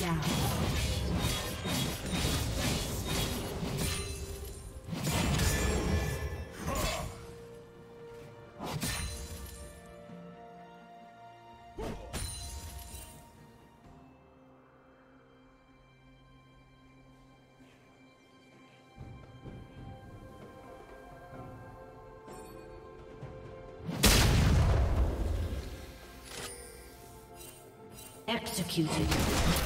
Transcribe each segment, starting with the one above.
down. Executed.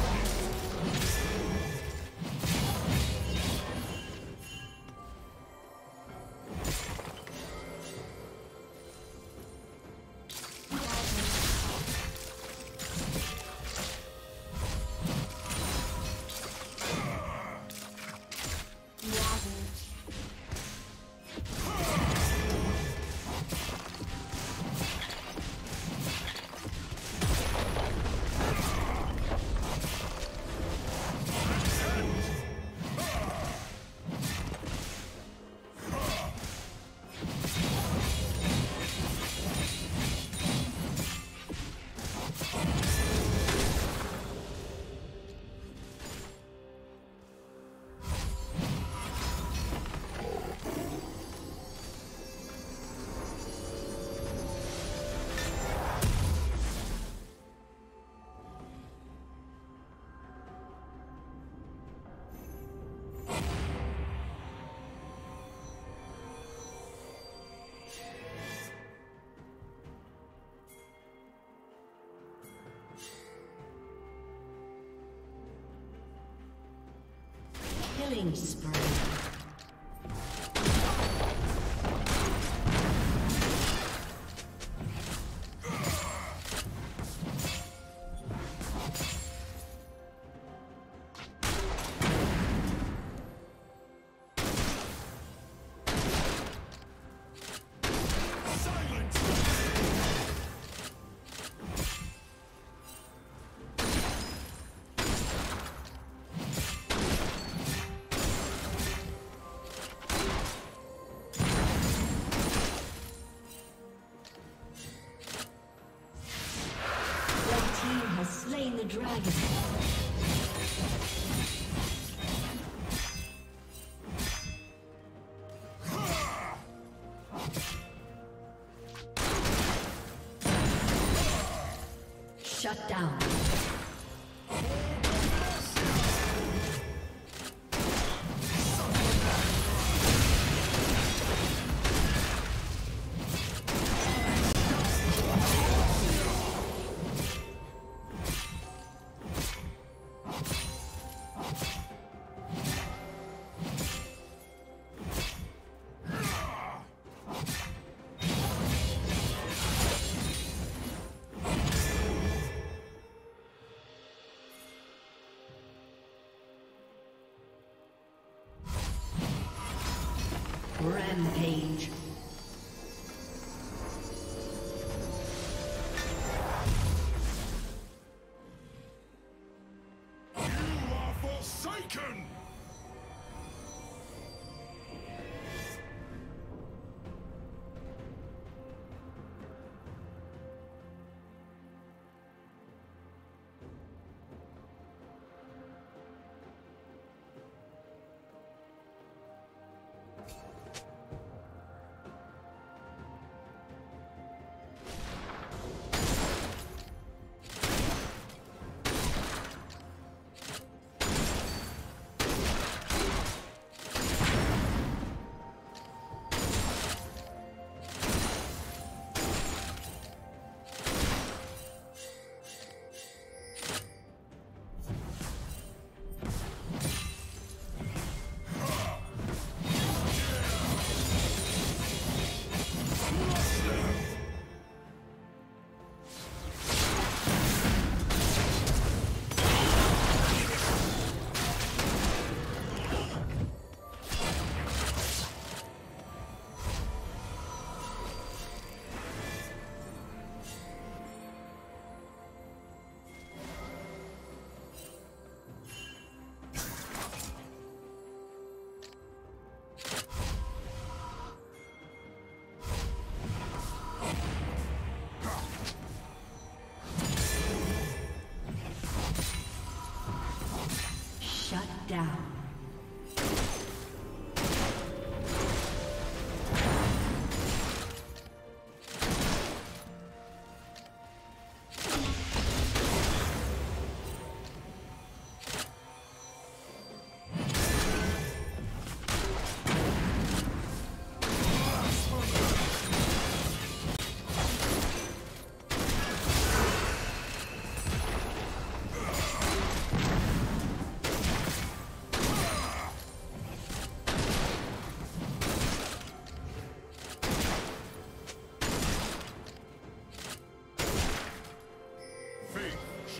Killing spree. Shut down. Falcon!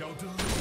Shall deliver.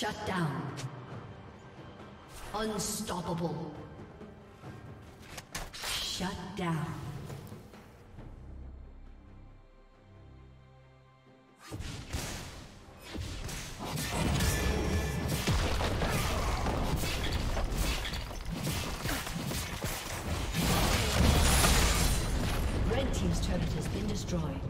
Shut down. Unstoppable. Shut down. Red Team's turret has been destroyed.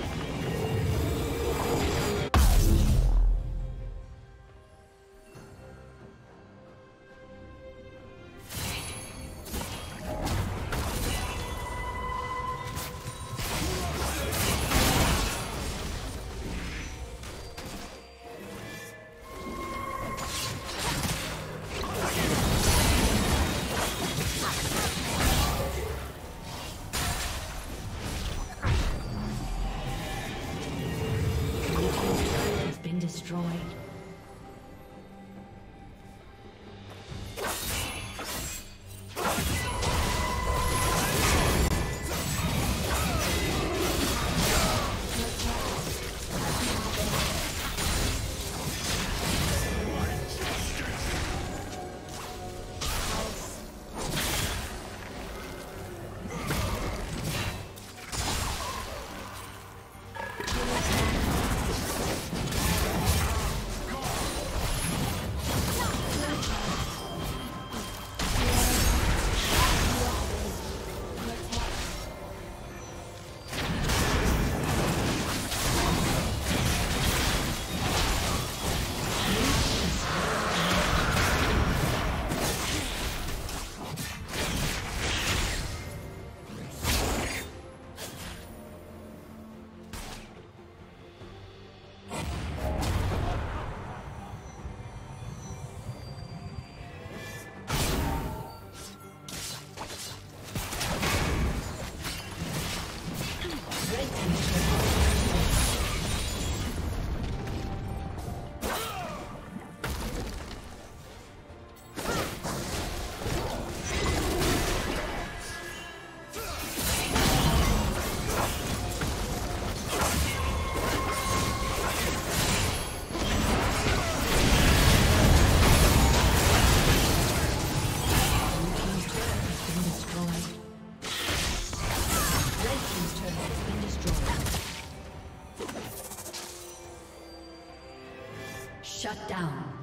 Shut down.